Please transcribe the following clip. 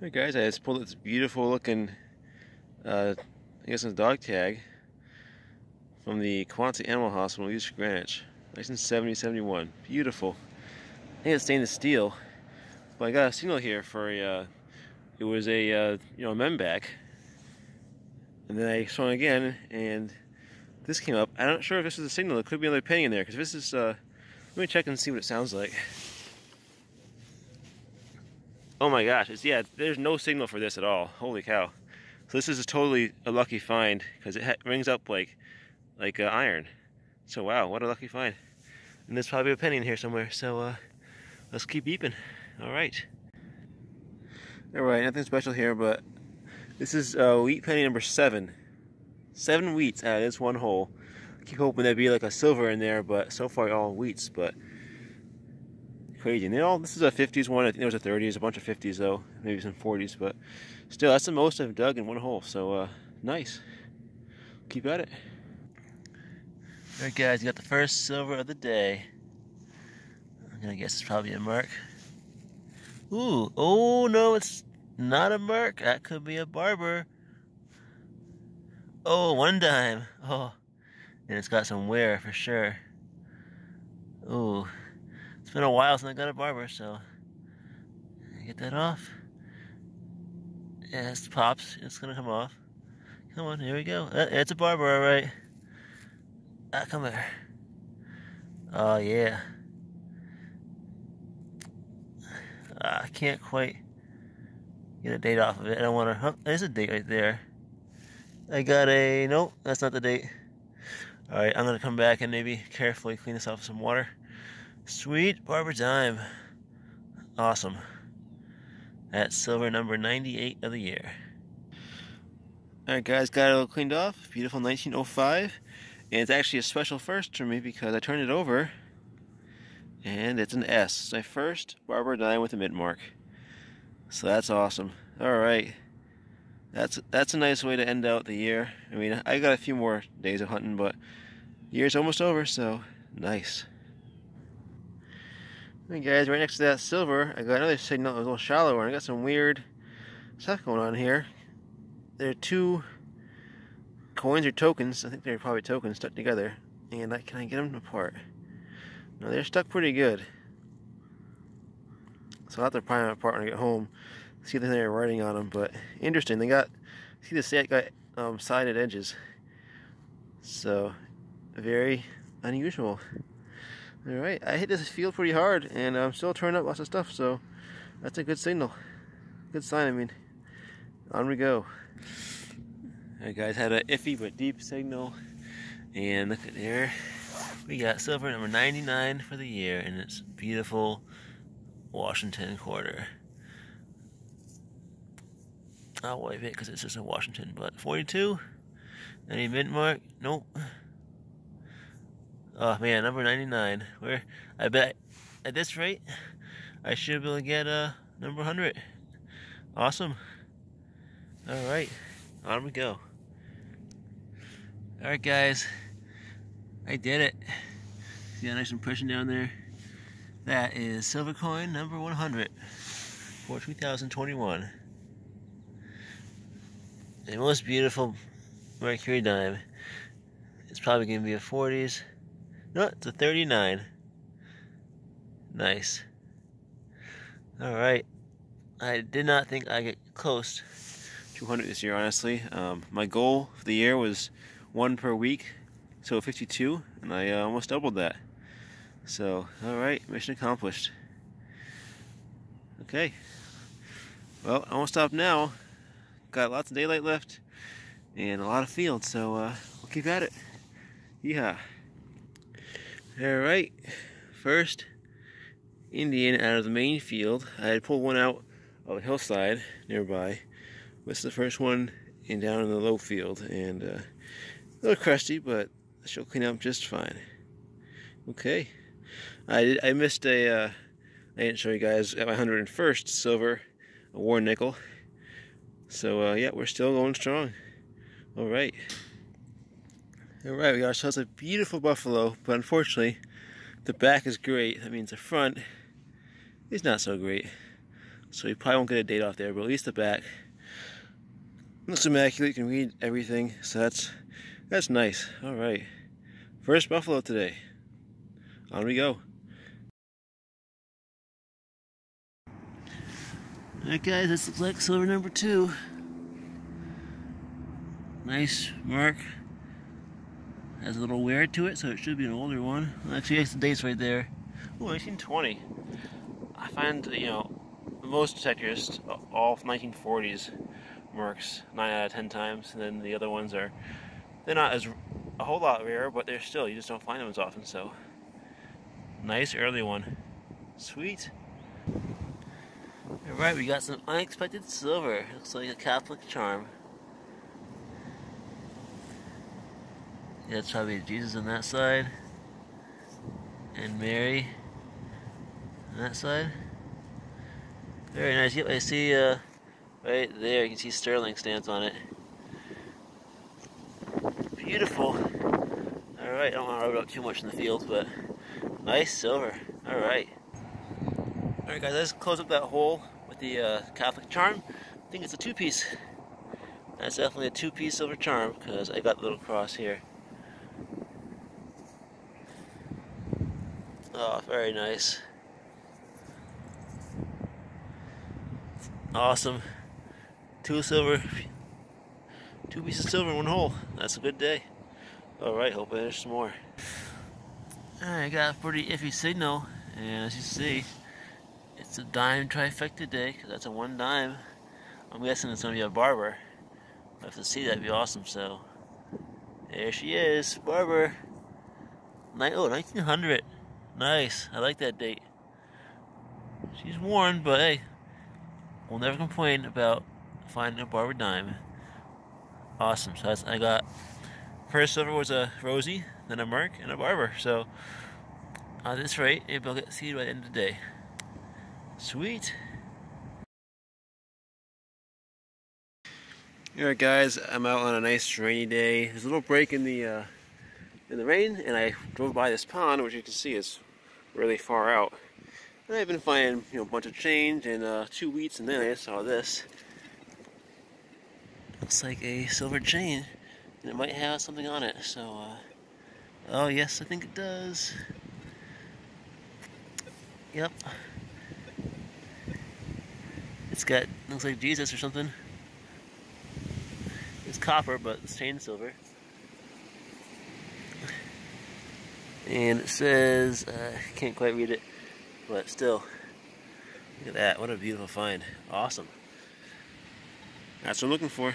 Alright guys, I just pulled this beautiful looking, uh, I guess it's a dog tag from the Quonset Animal Hospital in East Greenwich. 1970-71. Beautiful. I think it's stainless steel. But I got a signal here for a, uh, it was a, uh, you know, a Memback. And then I swung again and this came up. I'm not sure if this is a signal. There could be another penny in there because this is, uh, let me check and see what it sounds like. Oh my gosh, it's, yeah, there's no signal for this at all. Holy cow. So this is a totally a lucky find because it rings up like like uh, iron. So wow, what a lucky find. And there's probably a penny in here somewhere. So uh, let's keep beeping. All right. All right, nothing special here, but this is uh, wheat penny number seven. Seven wheats out of this one hole. keep hoping there'd be like a silver in there, but so far all wheats. But crazy. And they all this is a 50s one. I think there was a 30s, a bunch of 50s though, maybe some 40s, but still that's the most I've dug in one hole. So uh, nice. Keep at it. Alright guys, you got the first silver of the day. I'm gonna guess it's probably a Merc. Ooh, oh no, it's not a Merc. That could be a barber. Oh, one dime. Oh, and it's got some wear for sure. Ooh. It's been a while since I got a barber, so get that off. Yeah, it pops. It's gonna come off. Come on, here we go. Uh, it's a barber, all right. Ah, come here. Oh yeah. Ah, I can't quite get a date off of it. I don't want to. Huh, there's a date right there. I got a. Nope, that's not the date. All right, I'm gonna come back and maybe carefully clean this off with some water. Sweet barber time. Awesome. That's silver number 98 of the year. Alright guys, got it all cleaned off. Beautiful 1905. And it's actually a special first for me because I turned it over and it's an S. It's my first barber dime with a mint mark. So that's awesome. Alright. That's that's a nice way to end out the year. I mean, I got a few more days of hunting, but year's almost over, so nice. Hey guys, right next to that silver, I got another signal, that was a little shallower, I got some weird stuff going on here. There are two coins or tokens, I think they're probably tokens stuck together, and I, can I get them apart? No, they're stuck pretty good. So I'll have to pry them apart when I get home, see if they're writing on them, but interesting, they got, see the set got um, sided edges. So, very unusual. Alright, I hit this field pretty hard and I'm still turning up lots of stuff, so that's a good signal. Good sign, I mean. On we go. Alright guys, had an iffy but deep signal. And look at there. We got silver number 99 for the year and it's beautiful Washington quarter. I'll wipe it because it's just a Washington, but 42? Any mint mark? Nope. Oh man, number 99. Where I bet at this rate, I should be able to get uh, number 100. Awesome. All right, on we go. All right, guys, I did it. See how nice pushing down there? That is silver coin number 100 for 2021. The most beautiful mercury dime. It's probably going to be a 40s. No, it's a 39. Nice. Alright. I did not think I'd get close 200 this year, honestly. Um, my goal for the year was one per week, so 52, and I uh, almost doubled that. So, alright, mission accomplished. Okay. Well, I won't stop now. Got lots of daylight left and a lot of fields, so uh, we'll keep at it. Yeah. Alright, first Indian out of the main field. I had pulled one out of a hillside nearby. This is the first one in down in the low field and uh, a little crusty, but she'll clean up just fine. Okay, I did, I missed a. Uh, I didn't show you guys at my 101st silver, a war nickel. So uh, yeah, we're still going strong. All right. Alright, we got ourselves a beautiful buffalo, but unfortunately, the back is great. That means the front is not so great. So we probably won't get a date off there, but at least the back looks immaculate. You can read everything, so that's that's nice. All right, first buffalo today. On we go. Alright guys, this looks like silver number two. Nice Merc. Has a little wear to it, so it should be an older one. Actually, it's the dates right there. Oh, 1920. I find, you know, most detectors, all 1940s Mercs 9 out of 10 times, and then the other ones are, they're not as, a whole lot rare, but they're still, you just don't find them as often, so. Nice early one. Sweet. Alright, we got some unexpected silver. Looks like a Catholic charm. It's probably Jesus on that side. And Mary on that side. Very nice. Yep, I see uh, right there, you can see Sterling stands on it. Beautiful. Alright, I don't want to rub it up too much in the field, but nice silver. Alright. Alright guys, let's close up that hole with the uh, Catholic charm. I think it's a two-piece. That's definitely a two-piece silver charm because I got the little cross here. Oh, very nice. Awesome. Two silver, two pieces of silver in one hole. That's a good day. Alright, hope I finish some more. I got a pretty iffy signal, and as you see, it's a dime trifecta day, because that's a one dime. I'm guessing it's going to be a barber. I have to see that, would be awesome, so. There she is, barber. Oh, 1900. Nice, I like that date. She's worn, but hey, we'll never complain about finding a barber dime. Awesome, so I got, first silver was a Rosie, then a Merc, and a Barber, so at this rate, maybe I'll get seed by the end of the day. Sweet. Alright guys, I'm out on a nice rainy day. There's a little break in the uh, in the rain and I drove by this pond which you can see is really far out. And I've been finding you know a bunch of change and uh, two wheats and then I saw this. Looks like a silver chain and it might have something on it so uh, oh yes I think it does. Yep. It's got, looks like Jesus or something. It's copper, but it's stained silver. And it says, uh, can't quite read it, but still, look at that. What a beautiful find. Awesome. That's what I'm looking for.